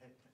Okay.